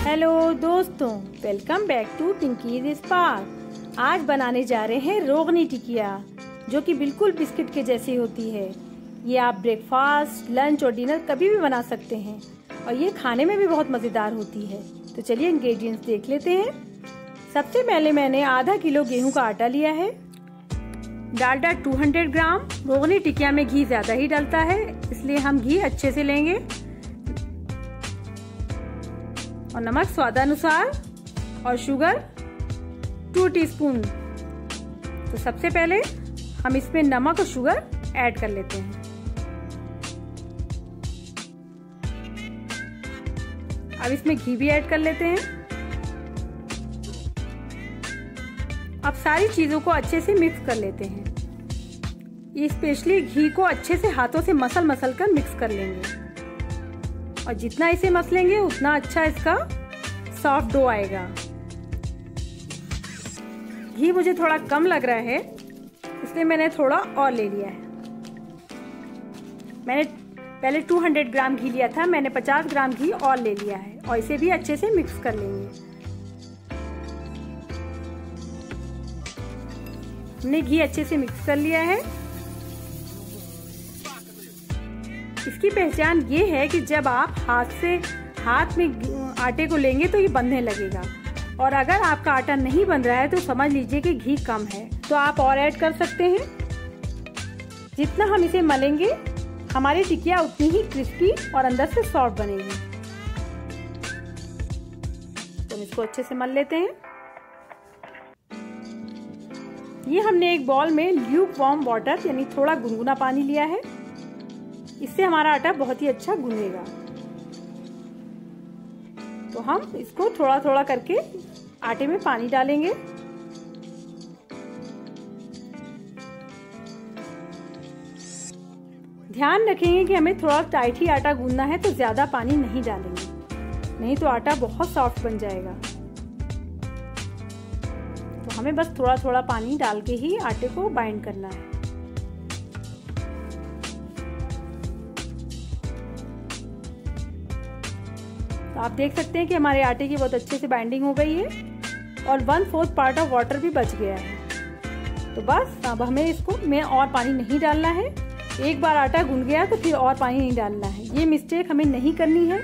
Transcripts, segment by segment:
Hello दोस्तों welcome back to Tinki Spark आज बनाने जा रहे हैं रोगनी टिकिया, जो कि बिल्कुल बिस्किट के जैसी होती है। ये आप ब्रेकफास्ट लंच और डिनर कभी भी बना सकते हैं, और ये खाने में भी बहुत मज़ेदार होती है। तो चलिए इंग्रेडिएंट्स देख लेते हैं। सबसे पहले मैंने आधा किलो गेहूँ का आटा लिया है। डालडा 200 ग्राम, रोगनी टिकिया में घी ज़्यादा ही डलता है। इसलिए हम घी अच्छे से लेंगे। और नमक स्वादानुसार और शुगर टू टीस्पून। तो सबसे पहले हम इसमें नमक और शुगर ऐड कर लेते हैं। अब इसमें घी भी ऐड कर लेते हैं। अब सारी चीज़ों को अच्छे से मिक्स कर लेते हैं। स्पेशली घी को अच्छे से हाथों से मसल मसल कर मिक्स कर लेंगे। और जितना इसे मसलेंगे, उतना अच्छा इसका सॉफ्ट डो आएगा। घी मुझे थोड़ा कम लग रहा है, इसलिए मैंने थोड़ा और ले लिया है। मैंने पहले 200 ग्राम घी लिया था, मैंने 50 ग्राम घी और ले लिया है और इसे भी अच्छे से मिक्स कर लेंगे। हमने घी अच्छे से मिक्स कर लिया है। इसकी पहचान ये है कि जब आप हाथ से, हाथ में आटे को लेंगे तो ये बंधने लगेगा। और अगर आपका आटा नहीं बन रहा है तो समझ लीजिए कि घी कम है। तो आप और ऐड कर सकते हैं। जितना हम इसे मलेंगे, हमारी टिकिया उतनी ही क्रिस्पी और अंदर से सॉफ्ट बनेगी। तो इसको अच्छे से मल लेते हैं। ये हमने एक बॉल में ल्यूक वॉर्म वाटर यानी थोड़ा गुनगुना पानी लिया है। इससे हमारा आटा बहुत ही अच्छा गूंदेगा तो हम इसको थोड़ा थोड़ा करके आटे में पानी डालेंगे। ध्यान रखेंगे कि हमें थोड़ा टाइट ही आटा गूंदना है तो ज़्यादा पानी नहीं डालेंगे। नहीं तो आटा बहुत सॉफ्ट बन जाएगा। तो हमें बस थोड़ा थोड़ा पानी डाल के ही आटे को बाइंड करना है। तो आप देख सकते हैं कि हमारे आटे की बहुत अच्छे से बाइंडिंग हो गई है और one fourth part of water भी बच गया है। तो बस, अब हमें इसको, में और पानी नहीं डालना है। एक बार आटा गूंद गया तो फिर और पानी नहीं डालना है। ये मिस्टेक हमें नहीं करनी है।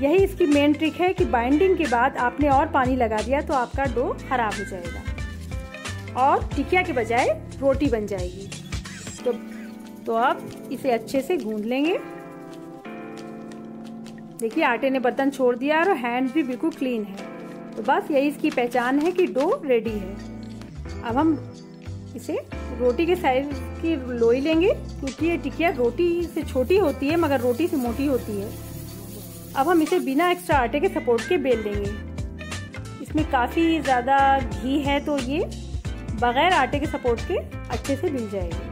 यही इसकी मेन ट्रिक है कि बाइंडिंग के बाद आपने और पानी लगा दिया तो आपका डो खराब हो जाएगा। और टिकिया के बजाय रोटी बन जाएगी। तो तो अब इसे अच्छे से गूंद लेंगे। देखिए, आटे ने बर्तन छोड़ दिया और हैंड भी बिल्कुल क्लीन है। तो बस यही इसकी पहचान है कि डो रेडी है। अब हम इसे रोटी के साइज़ की लोई लेंगे, क्योंकि ये टिकिया रोटी से छोटी होती है, मगर रोटी से मोटी होती है। अब हम इसे बिना एक्स्ट्रा आटे के सपोर्ट के बेल देंगे। इसमें काफ़ी ज़्यादा घी है तो ये बगैर आटे के सपोर्ट के अच्छे से मिल जाएगी।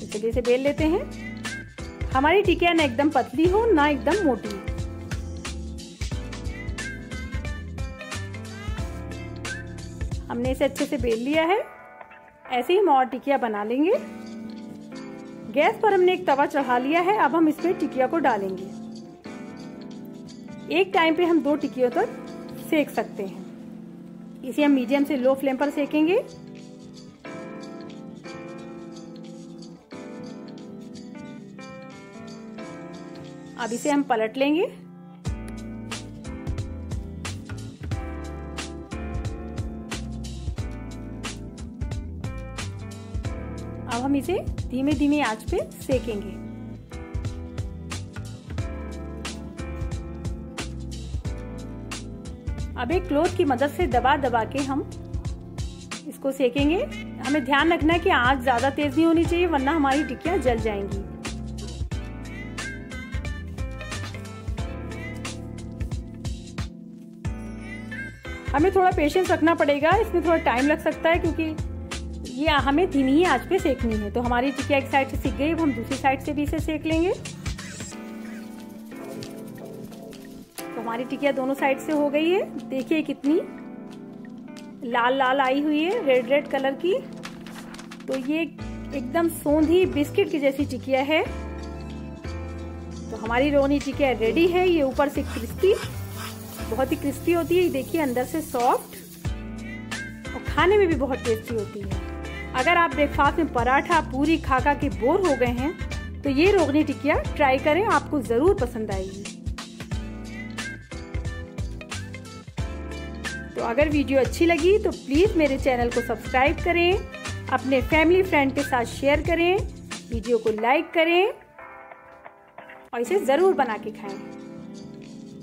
तो चलिए इसे बेल लेते हैं। हमारी टिकिया ना एकदम पतली हो, ना एकदम मोटी हमने इसे अच्छे से बेल लिया है। ऐसे ही हम और टिकिया बना लेंगे। गैस पर हमने एक तवा चढ़ा लिया है, अब हम इसमें टिकिया को डालेंगे। एक टाइम पे हम दो टिकियों तक सेक सकते हैं। इसे हम मीडियम से लो फ्लेम पर सेकेंगे। अब इसे हम पलट लेंगे। अब हम इसे धीमे धीमे आँच पे सेकेंगे। अब एक क्लोथ की मदद से दबा दबा के हम इसको सेकेंगे। हमें ध्यान रखना है कि आँच ज़्यादा तेज नहीं होनी चाहिए, वरना हमारी टिक्कियाँ जल जाएँगी। हमें थोड़ा पेशेंस रखना पड़ेगा, इसमें थोड़ा टाइम लग सकता है क्योंकि ये हमें धीमी ही आँच पे सेकनी है। तो हमारी टिकिया एक साइड से सीख गई, अब हम दूसरी साइड से भी इसे सेक लेंगे। तो हमारी टिकिया दोनों साइड से हो गई है। देखिए कितनी लाल लाल आई हुई है रेड रेड कलर की। तो ये एकदम सोंधी बिस्किट की जैसी टिकिया है। तो हमारी रोनी टिकिया रेडी है, ये ऊपर से क्रिस्पी बहुत ही क्रिस्पी होती है। देखिए, अंदर से सॉफ्ट और खाने में भी बहुत टेस्टी होती है। अगर आप ब्रेकफास्ट में पराठा पूरी खा खा के बोर हो गए हैं तो ये रोगनी टिकिया ट्राई करें, आपको ज़रूर पसंद आएगी। तो अगर वीडियो अच्छी लगी तो प्लीज़ मेरे चैनल को सब्सक्राइब करें, अपने फैमिली फ्रेंड के साथ शेयर करें, वीडियो को लाइक करें और इसे ज़रूर बना के खाएँ।